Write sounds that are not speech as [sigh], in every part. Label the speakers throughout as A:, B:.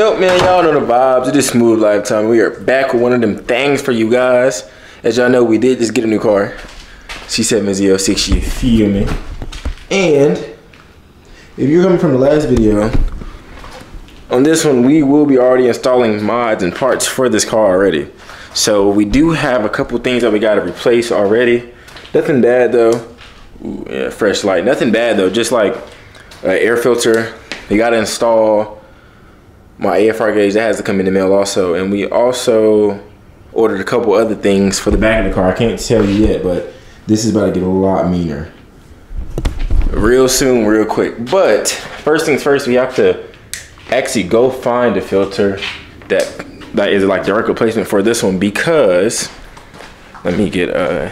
A: Yo, man, y'all know the vibes. It is Smoovelife Ty. We are back with one of them things for you guys. As y'all know, we did just get a new car. C7Z06, you feel me? And if you're coming from the last video, on this one, we will be already installing mods and parts for this car already. So we do have a couple things that we got to replace already. Nothing bad though. Ooh, yeah, fresh light. Nothing bad though. Just like uh, air filter. We got to install my AFR gauge that has to come in the mail also. And we also ordered a couple other things for the back of the car. I can't tell you yet, but this is about to get a lot meaner. Real soon, real quick. But first things first, we have to actually go find a filter that that is like direct replacement for this one because let me get uh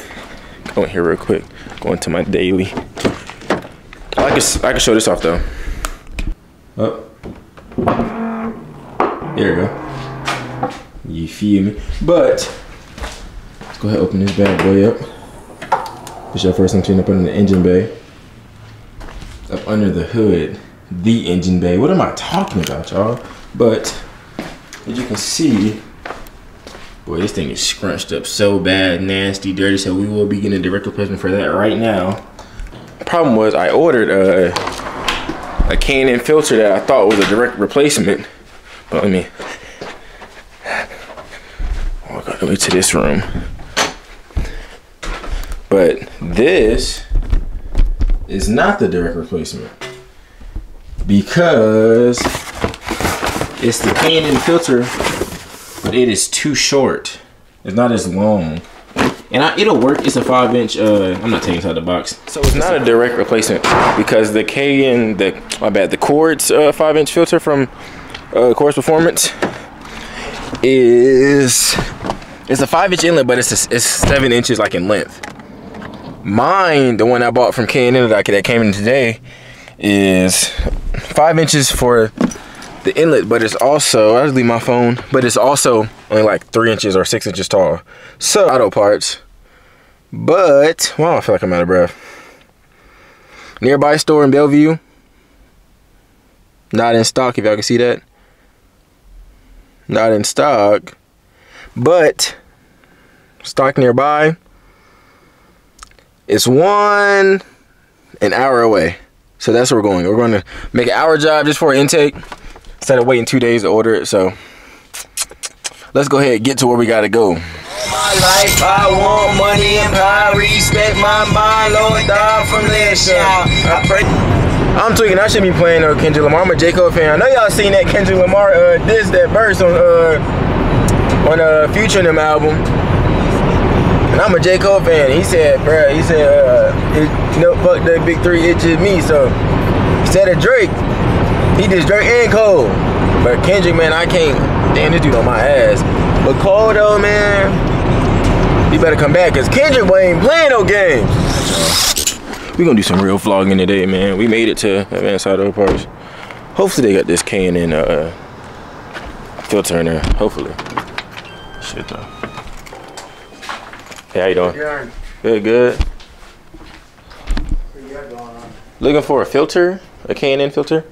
A: going here real quick. Going to my daily. I can I can show this off though. Oh. There we go. You feel me? But let's go ahead and open this bad boy up. This your first time cleaning up under the engine bay. Up under the hood, the engine bay. What am I talking about, y'all? But as you can see, boy, this thing is scrunched up so bad, nasty, dirty. So we will be getting a direct replacement for that right now. Problem was I ordered a, a K&N filter that I thought was a direct replacement but let me oh, go to this room. But this is not the direct replacement because it's the K&N filter, but it is too short. It's not as long. And I, it'll work. It's a five inch. Uh, I'm not taking inside the box. So it's not a direct replacement because the and the my bad the Quartz uh, five inch filter from uh, Performance is it's a five inch inlet, but it's a, it's seven inches like in length. Mine, the one I bought from K&N that, that came in today, is five inches for the inlet, but it's also I just leave my phone, but it's also only like three inches or six inches tall. So auto parts, but wow, I feel like I'm out of breath. Nearby store in Bellevue, not in stock if y'all can see that not in stock, but stock nearby. It's one an hour away. So that's where we're going. We're going to make an hour job just for intake instead of waiting two days to order it. So let's go ahead and get to where we got to go. My life, I want money and power, respect my mind, Lord, die from this. I pray. I'm tweaking. I should be playing uh, Kendrick Lamar. I'm a J. Cole fan. I know y'all seen that Kendrick Lamar uh, this that verse on uh on a uh, Future in them album. And I'm a J. Cole fan. He said, bruh, he said, uh, it, know, fuck that big three, it's just me. So said a Drake. He just Drake and Cole. But Kendrick, man, I can't. Damn, this dude on my ass. But Cole, though, man, he better come back because Kendrick boy ain't playing no games we gonna do some real vlogging today, man. We made it to Advanced Auto Parts. Hopefully they got this K&N uh, filter in there. Hopefully. Shit though. Hey, how you doing? Good, good. Looking for a filter, a K&N filter.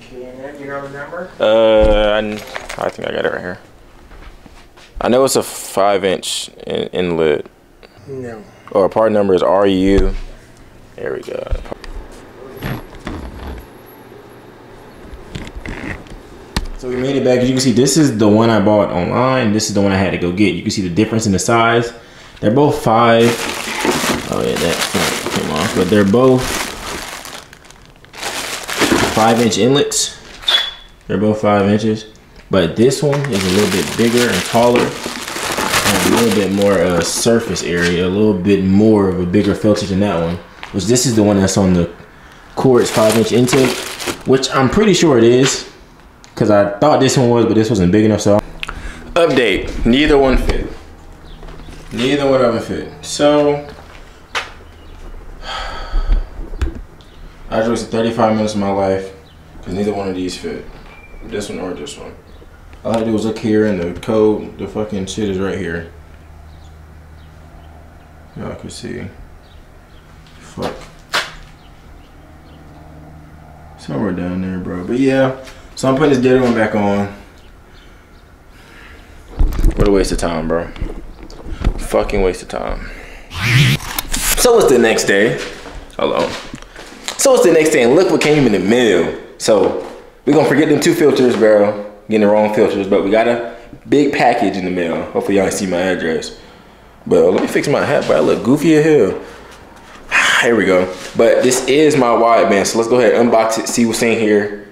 B: K&N, you know the number?
A: Uh, I, I think I got it right here. I know it's a five inch in inlet.
B: No.
A: Or part number is RU there we go. So we made it back. As you can see, this is the one I bought online. This is the one I had to go get. You can see the difference in the size. They're both five. Oh yeah, that came off. But they're both five inch inlets. They're both five inches. But this one is a little bit bigger and taller. And a little bit more uh, surface area. A little bit more of a bigger filter than that one which this is the one that's on the Quartz 5 inch intake, which I'm pretty sure it is. Because because I thought this one was, but this wasn't big enough. So update, neither one fit. Neither one of them fit. So [sighs] I just wasted 35 minutes of my life because neither one of these fit. This one or this one. All I had to do was look here and the code, the fucking shit is right here. Y'all can see. Fuck. Somewhere down there, bro. But yeah, so I'm putting this dead one back on. What a waste of time, bro. Fucking waste of time. So it's the next day. Hello. So it's the next day, and look what came in the mail. So we're gonna forget them two filters, bro. Getting the wrong filters, but we got a big package in the mail. Hopefully y'all can see my address. But let me fix my hat, bro. I look goofy as hell. Here we go. But this is my wideband, so let's go ahead and unbox it, see what's in here.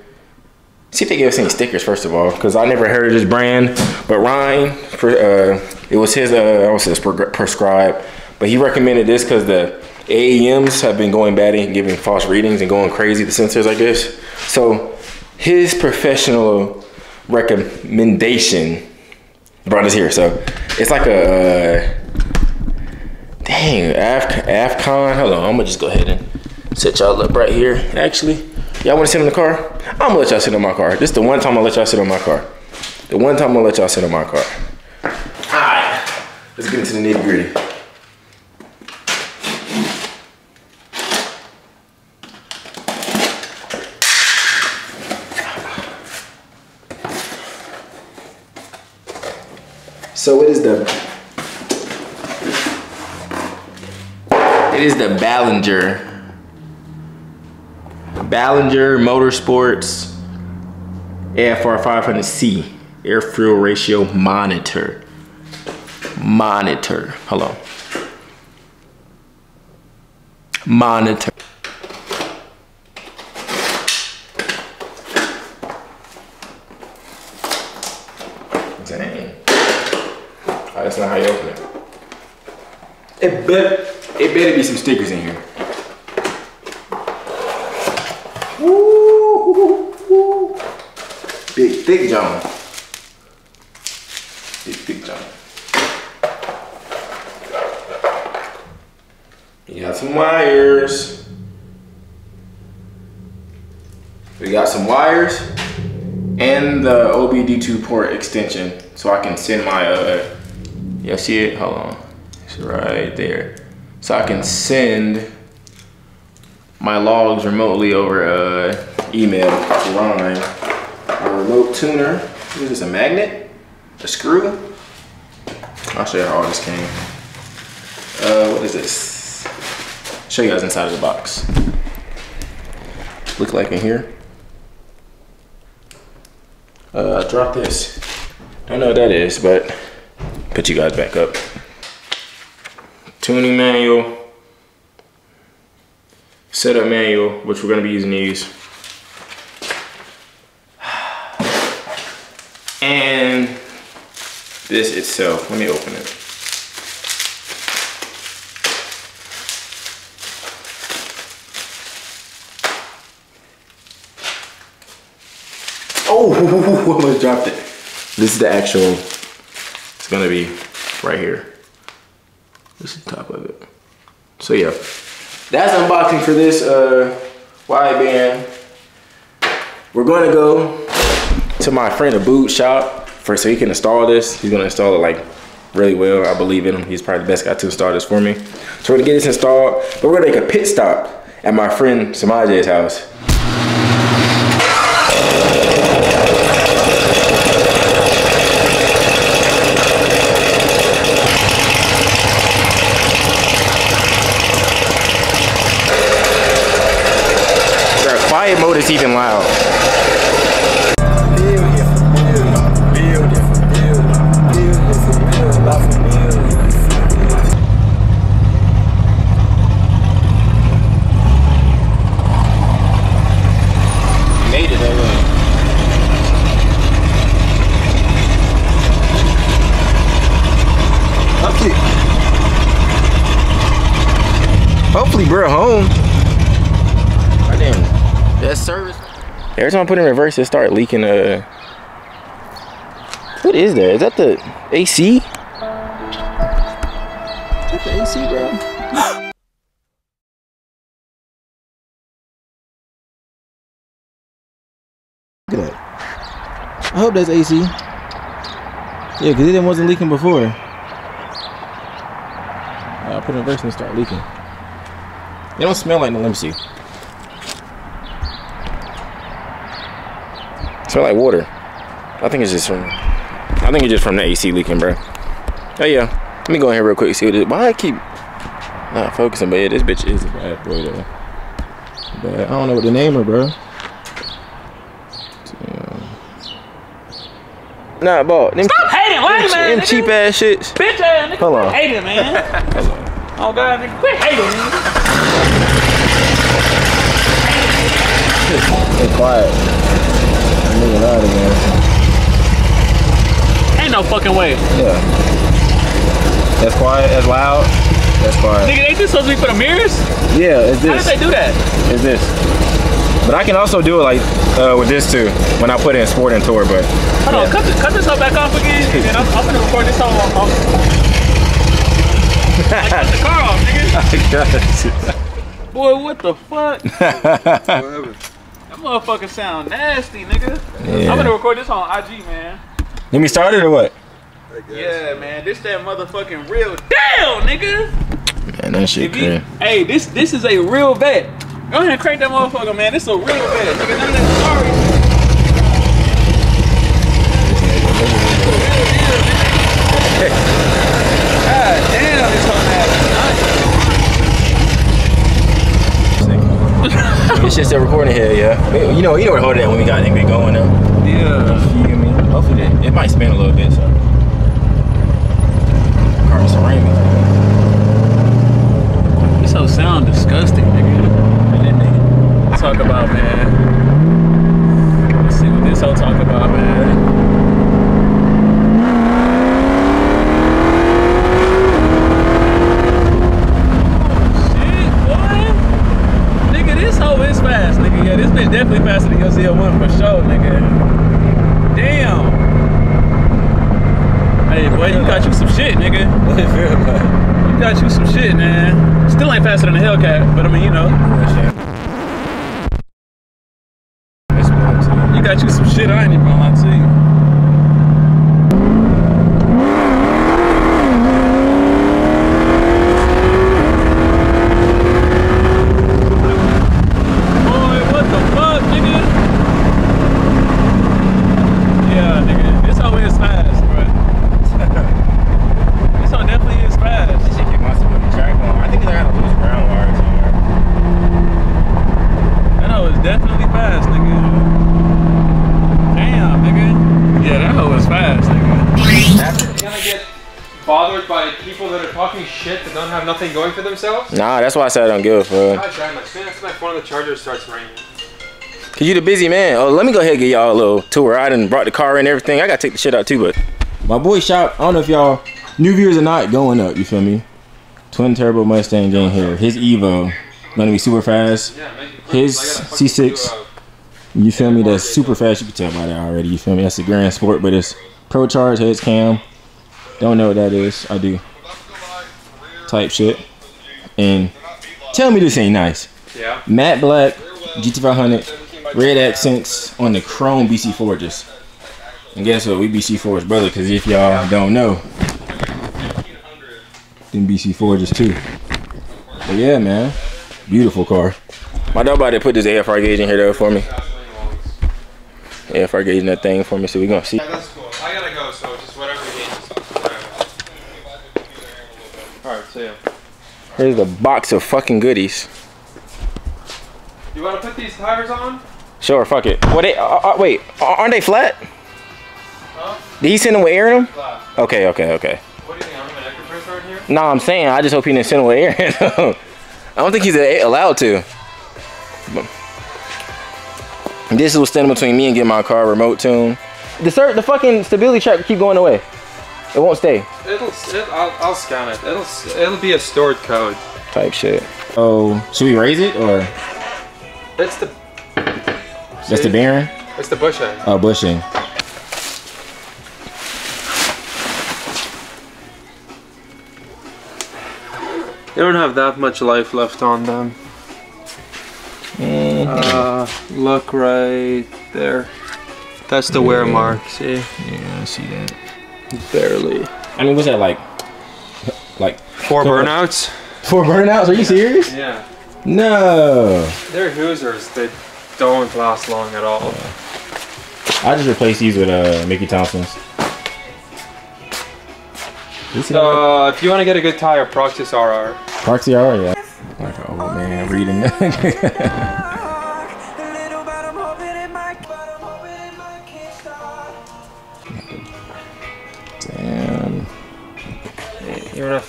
A: See if they give us any stickers first of all, because I never heard of this brand. But Ryan, for, uh, it was his, uh, I don't say prescribed, but he recommended this because the AEMs have been going bad and giving false readings and going crazy, the sensors I guess. So his professional recommendation brought us here. So it's like a, uh, dang, Af AFCON. Hold on, I'm gonna just go ahead and set y'all up right here. Actually, y'all wanna sit in the car? I'm gonna let y'all sit in my car. This is the one time I'll let y'all sit in my car. The one time I'll let y'all sit in my car. All right, let's get into the nitty gritty. So it is the it is the Ballenger. Ballenger Motorsports AFR 500C air fuel ratio monitor. Monitor. Hello. Monitor. Dang. Oh, that's not how you open it. It bet it better be some stickers in here. Woo, woo, Big thick John. Big thick John. You got some wires. We got some wires and the OBD2 port extension so I can send my uh, Y'all see it? Hold on. It's right there. So I can send my logs remotely over uh, email to Ryan. A remote tuner. What is this, a magnet? A screw? I'll show you how all this came. Uh, what is this? Show you guys inside of the box. Look like in here. Uh, drop this. Don't know what that is, but put you guys back up. Tuning manual, setup manual, which we're gonna be using these. And this itself, let me open it. Oh, [laughs] almost dropped it. This is the actual it's gonna be right here. This is the top of it. So yeah, that's unboxing for this uh, wideband. We're gonna go to my friend a boot shop for so he can install this. He's gonna install it like really well. I believe in him. He's probably the best guy to install this for me. So we're gonna get this installed, but we're gonna make a pit stop at my friend Samaj's house. It's even loud. Made it, Hopefully we're home. That service. Every time I put in reverse, it start leaking uh What is that? Is that the AC? Is that the AC, bro? [gasps] Look at that. I hope that's AC. Yeah, because it wasn't leaking before. I put it in reverse and it start leaking. It don't smell like no. Let me see. Smell like water. I think it's just from. I think it's just from the AC leaking, bro. Oh yeah. Let me go in here real quick and see what it is. Why I keep not focusing, but yeah, this bitch is a bad boy though. But I don't know what the name of, bro. Nah, ball. Them,
C: Stop hating, wait a
A: them, cheap ass shits.
C: Bitch ass nigga.
A: Hold on.
C: Hating, man. [laughs]
A: Hold on.
C: oh god, nigga. Quit hating, nigga.
A: Stay quiet. I'm out of there.
C: Ain't no fucking way.
A: Yeah. That's quiet. That's loud. That's quiet.
C: Nigga, ain't this supposed to be for the mirrors?
A: Yeah, it's
C: How did
A: this.
C: they do that?
A: It's this. But I can also do it like uh, with this too when I put it in sport and tour. But
C: Hold on, cut, this, cut this hoe back off again, and I'm, I'm gonna record this hoe on, on like, cut the car off, nigga. [laughs] Boy, what the fuck? [laughs] That motherfucker sound nasty, nigga.
A: Yeah.
C: I'm gonna record this on IG, man.
A: Let me start it or what?
C: Yeah, man, this that motherfucking real deal, nigga.
A: Man, that shit
C: If
A: crazy.
C: hey, this this is a real vet. Go ahead and crank that motherfucker, man. This is a real vet, nigga. None of that sorry. [laughs] God damn, this whole
A: This shit still recording here, yeah. You know, you know where to hold it at when we got it going now.
C: Yeah.
A: You feel me? Hopefully that, it might spin a little bit, so. Car is raining.
C: This whole sound disgusting, nigga. Talk about, man. Let's see what this whole talk about, man. Shit, boy. Nigga, this hoe is fast, nigga. Yeah, this bitch definitely faster than your ZL1 for sure, nigga. Damn. Hey, boy, you got you some shit, nigga. [laughs]
A: What it feel like?
C: You got you some shit, man. Still ain't faster than a Hellcat, but I mean, you know, you got you some shit. I ain't even gonna lie to you. Boy, what the fuck, nigga? Yeah, nigga, this hoe is fast, bro. this hoe definitely is fast.
A: This shit keep must have put the track on. I think they're gonna lose ground wires somewhere.
C: That hoe is definitely fast, nigga. Damn, nigga. Yeah, that hoe is fast, nigga.
D: You're gonna get bothered by people that are talking shit that don't have nothing going for themselves?
A: Nah, that's why I said I don't give a fuck.
D: God damn it. Soon as my phone on the charger starts ringing.
A: Cause you the busy man. Oh, let me go ahead and give y'all a little tour. I done brought the car and everything. I gotta take the shit out too, but my boy shop. I don't know if y'all new viewers or not going up. You feel me? Twin turbo Mustang in here. His Evo gonna be super fast. His
D: I gotta fucking
A: C6.
D: uh,
A: You feel me? That's super fast. You can tell by that already. You feel me? That's a Grand Sport, but it's Pro Charge heads cam. Don't know what that is. I do. Type shit. And tell me this ain't nice.
D: Yeah.
A: Matte black GT500 red accents on the chrome BC Forges. And guess what? We BC Forge brother. Because if y'all don't know, then BC Forges too. But yeah, man, beautiful car. My dog about to put this AFR gauge in here though for me. AFR gauge in that thing for me, so we gonna see.
D: Yeah, that's cool. I gotta go, so just whatever you need. Alright, see ya.
A: Here's the box of fucking goodies.
D: You wanna put these tires on?
A: Sure, fuck it. What they? Uh, uh, wait, aren't they flat?
D: Huh?
A: Did he send them with air in them?
D: Flat.
A: Okay, okay, okay.
D: What do you think? I'm gonna extra pressure in here?
A: No, I'm saying I just hope he didn't send them with air in them. [laughs] I don't think he's allowed to. But- This is what's standing between me and getting my car remote tune. The the fucking stability track keep going away. It won't stay
D: it'll, it, I'll, I'll scan it. It'll, it'll be a stored code.
A: Type shit. Oh, should we raise it or?
D: That's the.
A: See? The bearing.
D: It's the bushing.
A: Oh, bushing.
D: They don't have that much life left on them. Mm -hmm. uh, look right there. That's the wear mark, see?
A: Yeah, I see that.
D: Barely.
A: I mean, was that like? Like
D: Four burnouts.
A: four burnouts? Are you serious?
D: Yeah,
A: No.
D: they're Hoosiers. They don't last long at all.
A: I just replaced these with uh Mickey Thompson's. You?
D: Uh, if you want to get a good tire, Proxes RR.
A: Proxes RR, yeah. Like an old man reading [laughs]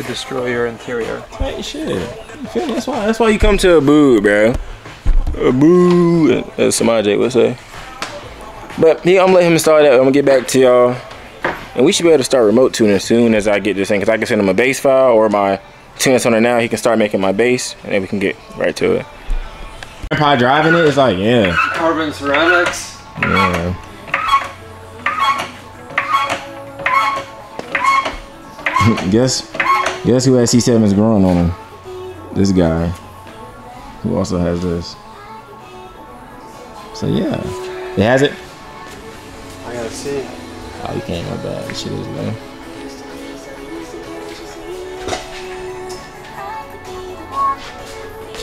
D: to destroy your interior.
A: Hey, shit. You feel me? That's why. That's why you come to a boo, bro. A boo, as Samaj would say. But yeah, I'm gonna let him start that. I'm gonna get back to y'all, and we should be able to start remote tuning as soon as I get this thing, cause I can send him a base file or my tune that's on it now. He can start making my base, and then we can get right to it. Grandpa driving it, it's like yeah,
D: Carbon ceramics.
A: yeah. [laughs] guess, guess who has C7s growing on him? This guy, who also has this. So yeah, it has it.
D: I gotta see.
A: Oh, you can't. My bad. This shit is low.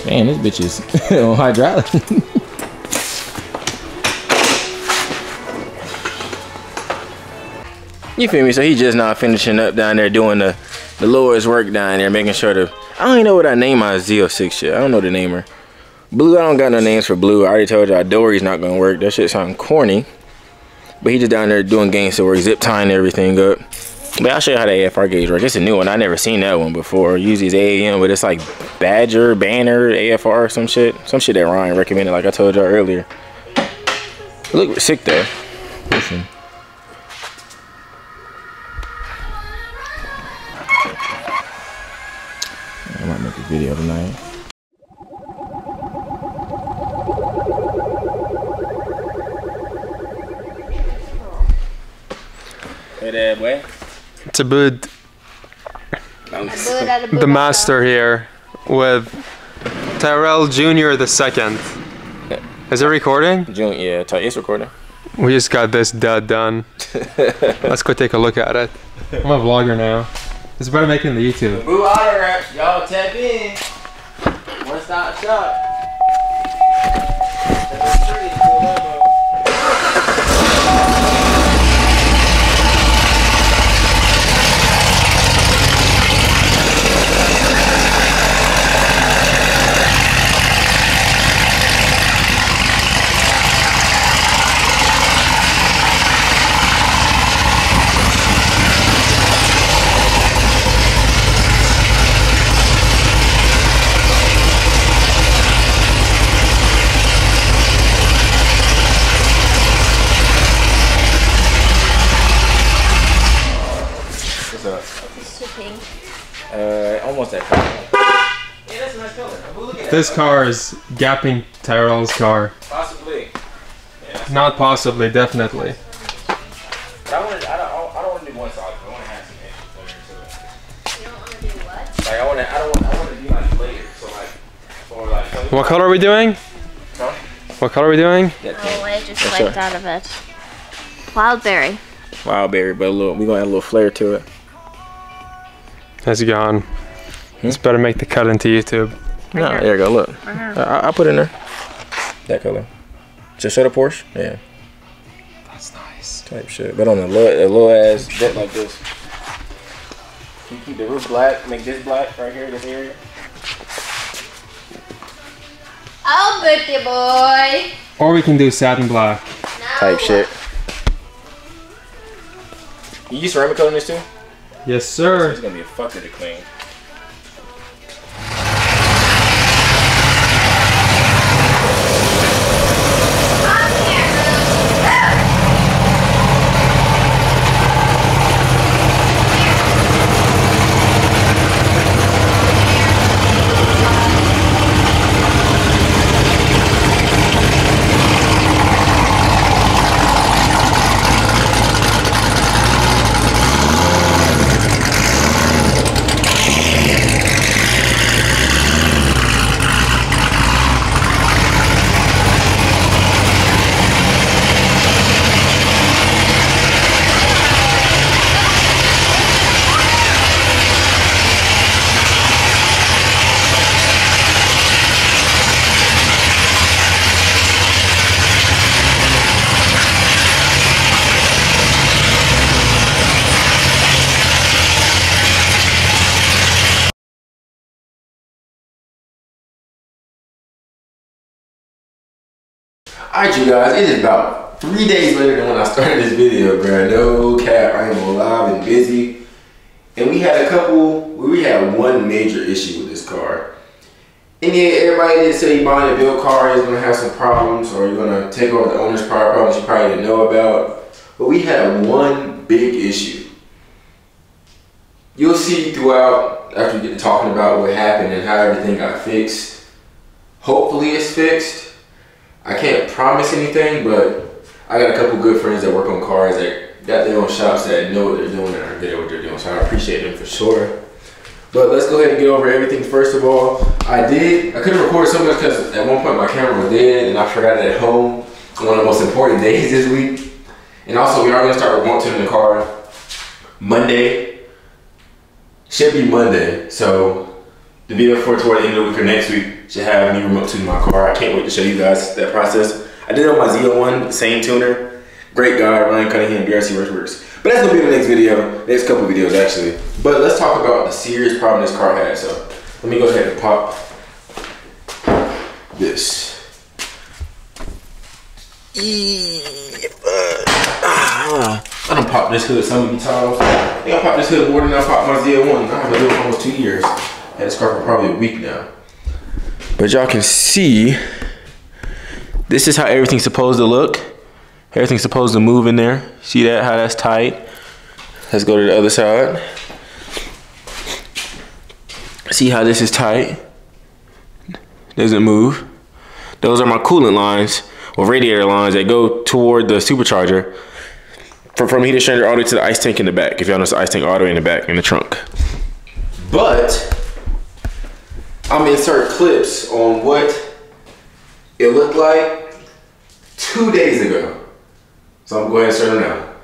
A: Man, this bitch is [laughs] on hydraulic. [laughs] you feel me? So he just not finishing up down there doing the the Lord's work down there, making sure to. I don't even know what I name my Z06 shit. I don't know the namer. Blue, I don't got no names for blue. I already told y'all Dory's not gonna work. That shit sound corny. But he just down there doing gangster work, zip tying everything up. But I'll show you how the AFR gauge works. It's a new one. I never seen that one before. Usually it's AAM, but it's like Badger, Banner, AFR, some shit. Some shit that Ryan recommended, like I told y'all earlier. It look sick though. Listen. Might make a video tonight. Hey there, boy.
D: It's a bud. The master here with Tyrell Jr. the second. Is it recording?
A: June, yeah, it's recording.
D: We just got this dud done. [laughs] Let's go take a look at it. I'm a vlogger now. It's better making the YouTube.
A: Boo Auto Rap, y'all tap in. One stop shop. What's up?
E: Shipping.
A: Uh, almost that color. Yeah, that's a nice color. Boo, look at
D: This car is gapping Tyrell's car.
A: Possibly.
D: Not possibly, definitely.
A: But I want to. I don't. I don't want to do one solid. I want to have some extra flair to it.
E: You don't want to do what?
A: Like I want to. I don't. want- I want to do like layers. So like, or like.
D: What color are we doing?
A: Huh?
D: What color are we doing?
A: That
E: Oh, I just
A: Yes,
E: wiped out of it. Wildberry.
A: wild berry, but a little. We gonna add a little flair to it.
D: It's gone. Hmm? It's better make the cut into YouTube.
A: No, there you go. Look, I, I put it in there. That color. Just show the Porsche. Yeah.
D: That's nice.
A: Type shit. But on the little, a little ass jet like this. You keep the roof black. Make this black right here. This area.
E: Oh, birthday boy.
D: Or we can do satin black.
A: Type shit. You use ceramic coat in this too?
D: Yes, sir.
A: It's gonna be a fucker to clean. Alright, you guys, it is about three days later than when I started this video, bro. No cap, I ain't gonna lie, I've been busy. And we had a couple, we had one major issue with this car. And yeah, everybody did say buying a built car is gonna have some problems or you're gonna take over the owner's problems you probably didn't know about. But we had one big issue. You'll see throughout after we get talking about what happened and how everything got fixed. Hopefully it's fixed. I can't promise anything, but I got a couple good friends that work on cars that got their own shops that know what they're doing and are good at what they're doing. So I appreciate them for sure. But let's go ahead and get over everything. First of all, I did, I couldn't record so much because at one point my camera was dead and I forgot it at home. One of the most important [laughs] days this week. And also we are gonna start remote tuning the car Monday. Should be Monday. So the video for toward the end of the week or next week should have me remote tuning my car. I can't wait to show you guys that process. I did it on my ZL1, same tuner. Great guy, Ryan Cunningham, BRC Works Works. But that's gonna be the next video, next couple videos actually. But let's talk about the serious problem this car has. So let me go ahead and pop this. I done popped this hood so many times. I think I popped this hood more than I popped my ZL1. I haven't done it for almost two years. Had this car for probably a week now. But y'all can see, this is how everything's supposed to look. Everything's supposed to move in there. See that, how that's tight? Let's go to the other side. See how this is tight? Doesn't move. Those are my coolant lines or radiator lines that go toward the supercharger from, from heat exchanger all the way to the ice tank in the back. If y'all notice the ice tank all the way in the back in the trunk. But I'm gonna insert clips on what it looked like two days ago. So I'm going to insert them now.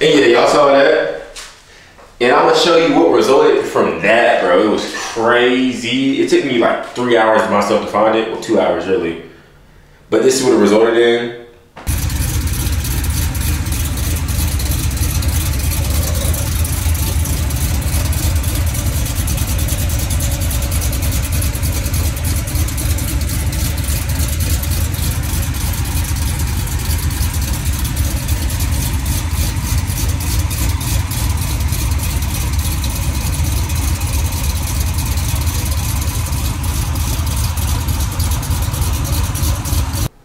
A: And yeah, y'all saw that? And I'm gonna show you what resulted from that, bro. It was crazy. It took me like three hours myself to find it, well, two hours really. But this is what it resulted in.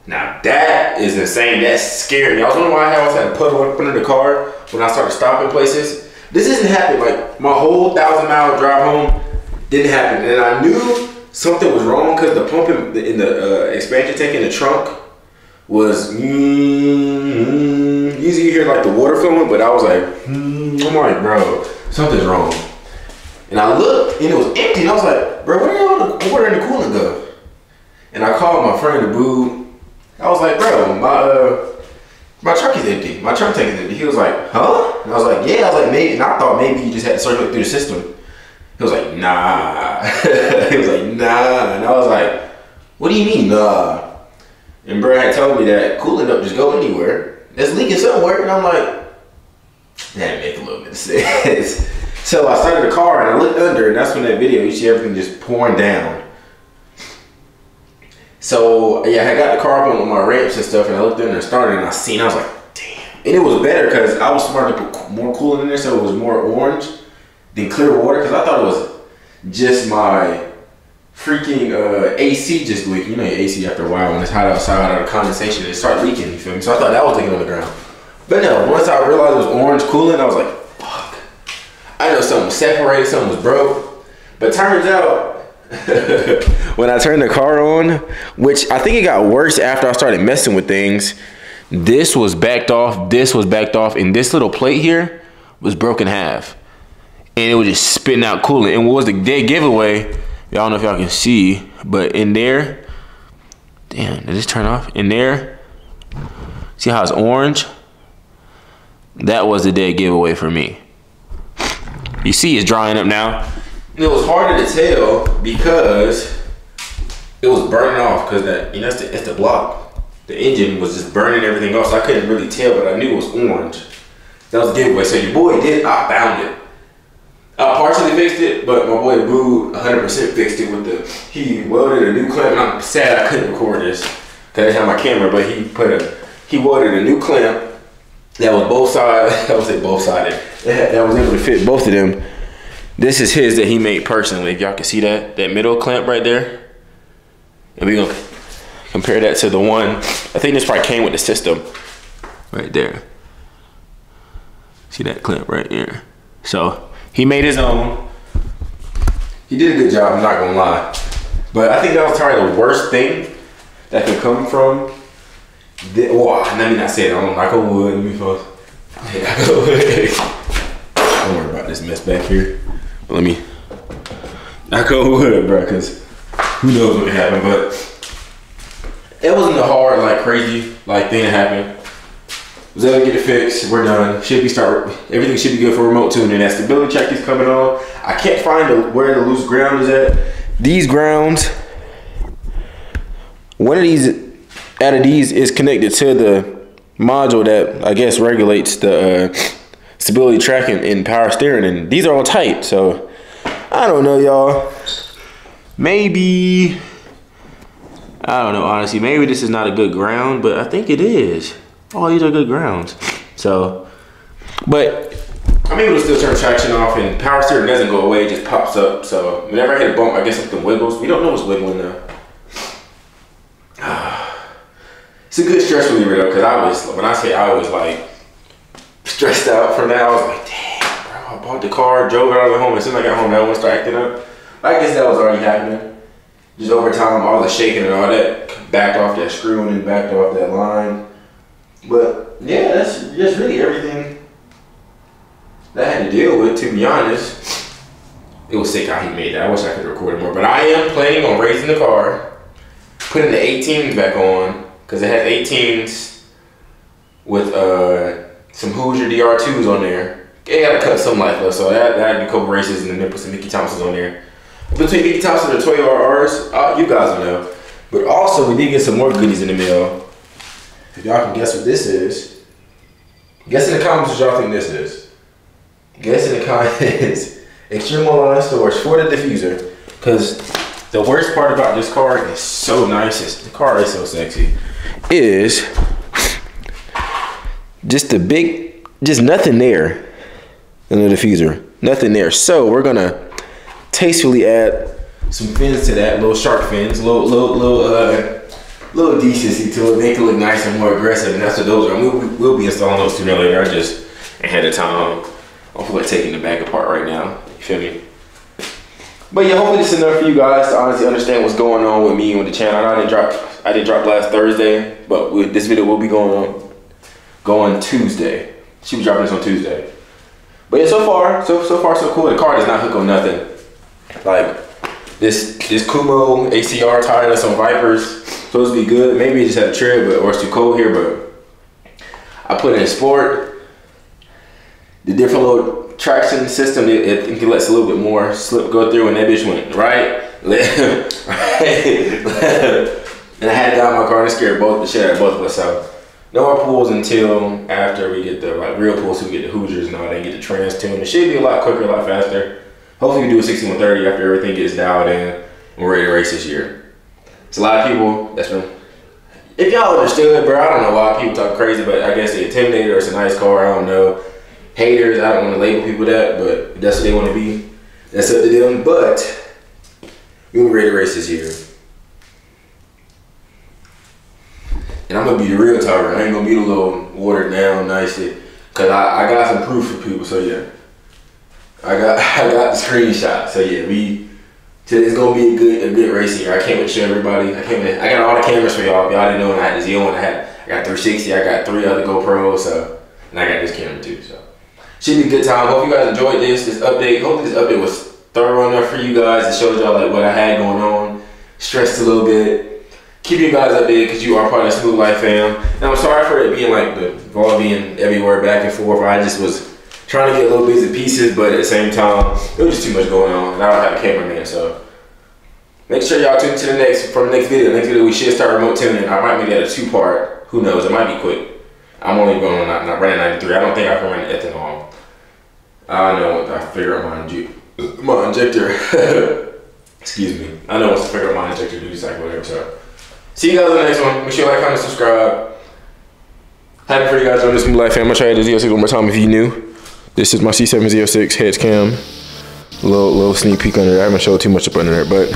A: Now that is insane. That scared. I was wondering why I always had to puddle up under the car when I started stopping places. This isn't happening. Like my whole thousand mile drive home didn't happen, and I knew something was wrong because the pump in the, in the uh, expansion tank in the trunk was. Mm, usually you hear like the water flowing, but I was like, mm, I'm like, bro, something's wrong. And I looked, and it was empty. And I was like, bro, where did all the water and the coolant go? And I called my friend the boo. I was like, bro, my uh, my truck is empty. My truck tank is empty. He was like, huh? And I was like, yeah. I was like, maybe. And I thought maybe you just had to circulate through the system. He was like, nah. [laughs] he was like, nah. And I was like, what do you mean, nah? And bro had told me that coolant don't just go anywhere. It's leaking somewhere. And I'm like, that make a little bit of [laughs] sense. so I started the car and I looked under, and that's when that video, you see everything just pouring down. So yeah, I got the car up on my ramps and stuff, and I looked in there and started, and I seen, I was like, damn. And it was better because I was smart to put more coolant in there, so it was more orange than clear water. Because I thought it was just my freaking uh, AC just leaking. You know, your AC after a while when it's hot outside out of condensation, it start leaking. You feel me? So I thought that was leaking on the ground. But no, once I realized it was orange coolant, I was like, fuck. I know something was separated, something was broke. But turns out [laughs] when I turned the car on, which I think it got worse after I started messing with things, this was backed off, this was backed off, and this little plate here was broken half. And it was just spitting out coolant. And what was the dead giveaway? Y'all know if y'all can see, but in there, damn, did this turn off? In there, see how it's orange? That was the dead giveaway for me. You see it's drying up now. It was harder to tell because it was burning off because that you know it's the, it's the block. the engine was just burning everything off, so I couldn't really tell, but I knew it was orange. That was a giveaway. So your boy did. I found it. I partially fixed it, but my boy Boo 100% fixed it with the. He welded a new clamp, and I'm sad I couldn't record this because I didn't have my camera. But he put a he welded a new clamp that was both sides. [laughs] I would say both sided. That that was able to fit both of them. This is his that he made personally. If y'all can see that that middle clamp right there, and we gonna compare that to the one. I think this probably came with the system right there. See that clamp right here. So he made his own. He did a good job, I'm not gonna lie. But I think that was probably the worst thing that could come from the, well, oh, let me not say it. I'm knock on wood. Let me. Knock [laughs] on. [laughs] Don't worry about this mess back here. Let me knock on wood, bro, because who knows what can happen. But it wasn't a hard, like crazy, like thing that happened. Was able to get it fixed. We're done. Should be start. Everything should be good for remote tuning. That stability check is coming on. I can't find the, where the loose ground is at. These grounds. One of these out of these is connected to the module that I guess regulates the uh, stability tracking and power steering, and these are all tight. So I don't know, y'all. Maybe I don't know. Honestly, maybe this is not a good ground, but I think it is. All these are good grounds. So, but I'm able to still turn traction off, and power steering doesn't go away; it just pops up. So whenever I hit a bump, I guess something wiggles. We don't know what's wiggling now. [sighs] It's a good stress reliever though, because I was when I say I was like stressed out for now. I was like, damn, bro, I bought the car, drove it out of the home, as soon as I got home, that one started acting up. I guess that was already happening. Just over time, all the shaking and all that backed off that screw and backed off that line. But yeah, that's just really everything that I had to deal with. To be honest, it was sick how he made that. I wish I could record it more, but I am planning on raising the car, putting the 18s back on because it has 18s with uh, some Hoosier DR2s on there. They gotta cut some life left, so that that had a couple races and then put some Mickey Thompsons on there. Between Mickey Thompson and Toy RRs, uh, you guys will know. But also, we did get some more goodies in the mail. If y'all can guess what this is, guess in the comments what y'all think this is. Guess in the comments. [laughs] Extreme Online Stores for the diffuser. Because the worst part about this car is so nice. The car is so sexy. Is just the big, just nothing there in the diffuser. Nothing there. So we're gonna tastefully add some fins to that, little shark fins, little, little, little, uh, little decency to it. Make it look nice and more aggressive. And that's what those are. We'll, we'll be installing those sooner or later. I just had the time. I feel like taking the back apart right now. You feel me? But yeah, hopefully this is enough for you guys to honestly understand what's going on with me and with the channel. I didn't drop, I didn't drop last Thursday, but this video will be going on, going Tuesday. She was dropping this on Tuesday. But yeah, so far, so so far so cool. The car does not hook on nothing. Like this this Kumho ACR tire that's on Vipers supposed to be good. Maybe it just had a tread, but or it's too cold here. But I put in sport. The different little traction system, it, it, it lets a little bit more slip go through, and that bitch went right, left, [laughs] right, [laughs] left. And I had it down my car and scared both the shit out of both of us. So no more pools until after we get the like real pools, so we get the Hoosiers and all that, and get the trans tune. It should be a lot quicker, a lot faster. Hopefully we do a 6130 after everything gets dialed in and we're ready to race this year. It's a lot of people that's been if y'all understood, bro, I don't know why people talk crazy, but I guess they intimidated or it's a nice car, I don't know. Haters, I don't want to label people that, but that's what they want to be. That's up to them. But we're ready to race this year. And I'm gonna be the real talker. I ain't gonna be the little watered down nice shit. Cause I, I got some proof for people, so yeah. I got [laughs] I got the screenshot. So yeah, we it's gonna be a good a good race here. I can't wait to show everybody. I can't wait. I got all the cameras for y'all. Y'all didn't know I had the Z1, I had I got 360, I got three other GoPros, so and I got this camera too. So should be a good time. Hope you guys enjoyed this this update. Hope this update was thorough enough for you guys. It showed y'all like what I had going on. Stressed a little bit. Keep you guys updated because you are part of the Smoovelife fam. And I'm sorry for it being like the ball being everywhere back and forth. I just was trying to get little bits and pieces, but at the same time, it was just too much going on. And I don't have a cameraman, so Make sure y'all tune to the next from the next video. The Next video we should start remote tuning. I might make that a two part. Who knows? It might be quick. I'm only going not, not running 93. I don't think I can run ethanol. I don't know I figure out my inju- my injector. [laughs] Excuse me. I know once I figure out my injector duty cycle, whatever. So see you guys on the next one. Make sure you like, comment, subscribe. Happy for you guys on this new life fam. I'm gonna try the Z06 one more time if you new. This is my C706 heads cam. Little little sneak peek under there. I haven't showed too much up under there, but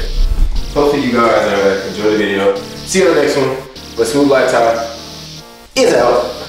A: hopefully you guys uh, enjoy the video. See you on the next one. But Smoovelife Ty is out.